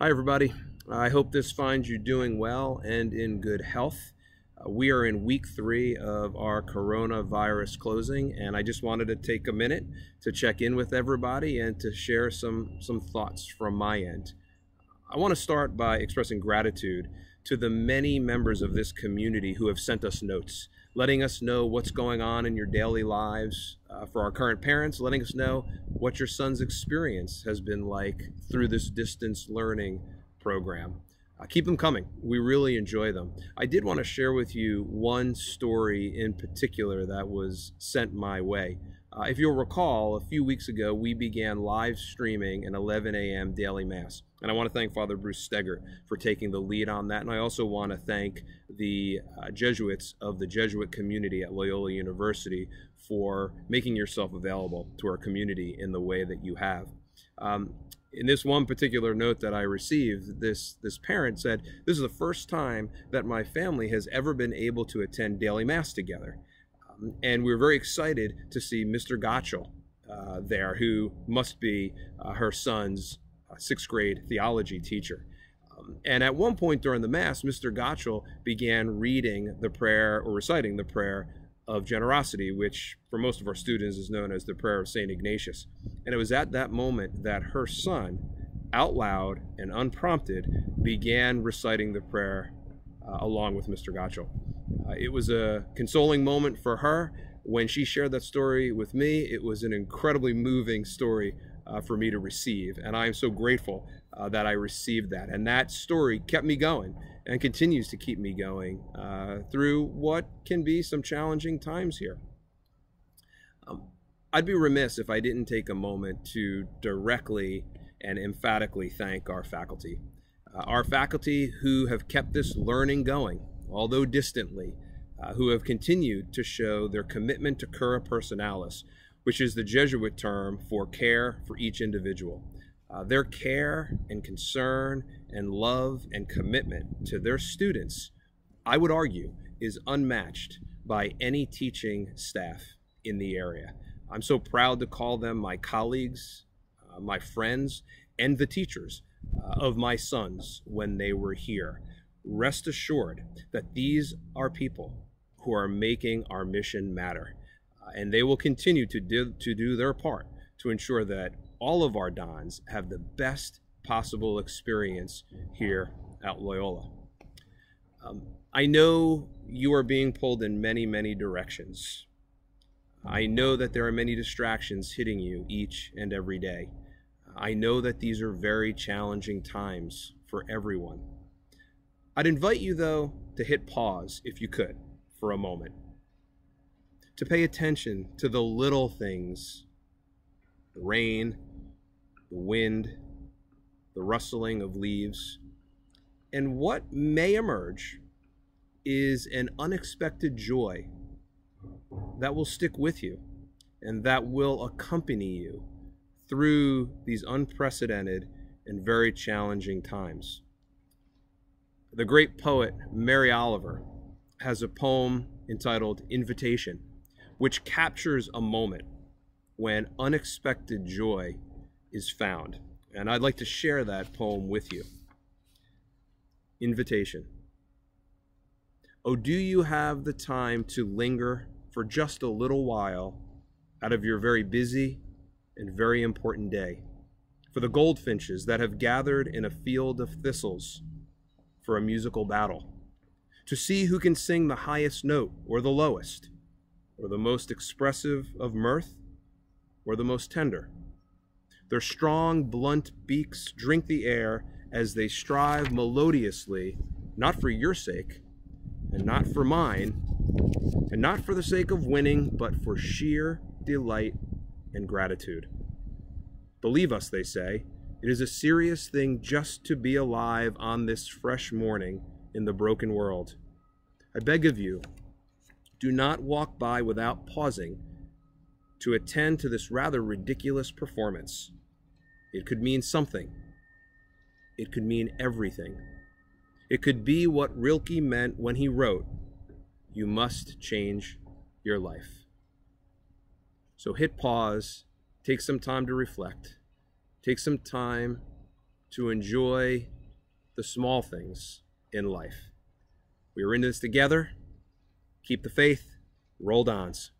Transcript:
Hi, everybody. I hope this finds you doing well and in good health. Uh, we are in week three of our coronavirus closing, and I just wanted to take a minute to check in with everybody and to share some, some thoughts from my end. I want to start by expressing gratitude to the many members of this community who have sent us notes, letting us know what's going on in your daily lives. Uh, for our current parents, letting us know what your son's experience has been like through this distance learning program. Uh, keep them coming. We really enjoy them. I did want to share with you one story in particular that was sent my way. Uh, if you'll recall, a few weeks ago, we began live streaming an 11 a.m. daily mass. And I want to thank Father Bruce Steger for taking the lead on that. And I also want to thank the uh, Jesuits of the Jesuit community at Loyola University for making yourself available to our community in the way that you have. Um, in this one particular note that I received, this this parent said, "This is the first time that my family has ever been able to attend daily mass together." Um, and we were very excited to see Mr. Gottschall uh, there, who must be uh, her son's uh, sixth grade theology teacher. Um, and at one point during the Mass, Mr. Gottschall began reading the prayer or reciting the prayer of generosity, which for most of our students is known as the prayer of St. Ignatius. And it was at that moment that her son, out loud and unprompted, began reciting the prayer uh, along with Mr. Gottschall. Uh, it was a consoling moment for her. When she shared that story with me, it was an incredibly moving story uh, for me to receive. And I am so grateful uh, that I received that. And that story kept me going and continues to keep me going uh, through what can be some challenging times here. Um, I'd be remiss if I didn't take a moment to directly and emphatically thank our faculty. Uh, our faculty who have kept this learning going, although distantly, uh, who have continued to show their commitment to cura personalis, which is the Jesuit term for care for each individual. Uh, their care and concern and love and commitment to their students, I would argue, is unmatched by any teaching staff in the area. I'm so proud to call them my colleagues, uh, my friends, and the teachers uh, of my sons when they were here. Rest assured that these are people who are making our mission matter, uh, and they will continue to do, to do their part to ensure that all of our Dons have the best possible experience here at Loyola. Um, I know you are being pulled in many, many directions. I know that there are many distractions hitting you each and every day. I know that these are very challenging times for everyone. I'd invite you, though, to hit pause, if you could, for a moment. To pay attention to the little things the rain, the wind, the rustling of leaves. And what may emerge is an unexpected joy that will stick with you and that will accompany you through these unprecedented and very challenging times. The great poet Mary Oliver has a poem entitled Invitation, which captures a moment when unexpected joy is found. And I'd like to share that poem with you. Invitation. Oh, do you have the time to linger for just a little while out of your very busy and very important day? For the goldfinches that have gathered in a field of thistles for a musical battle? To see who can sing the highest note or the lowest, or the most expressive of mirth or the most tender? Their strong, blunt beaks drink the air as they strive melodiously, not for your sake, and not for mine, and not for the sake of winning, but for sheer delight and gratitude. Believe us, they say, it is a serious thing just to be alive on this fresh morning in the broken world. I beg of you, do not walk by without pausing to attend to this rather ridiculous performance. It could mean something. It could mean everything. It could be what Rilke meant when he wrote, You must change your life. So hit pause, take some time to reflect, take some time to enjoy the small things in life. We are in this together. Keep the faith. Roll dons.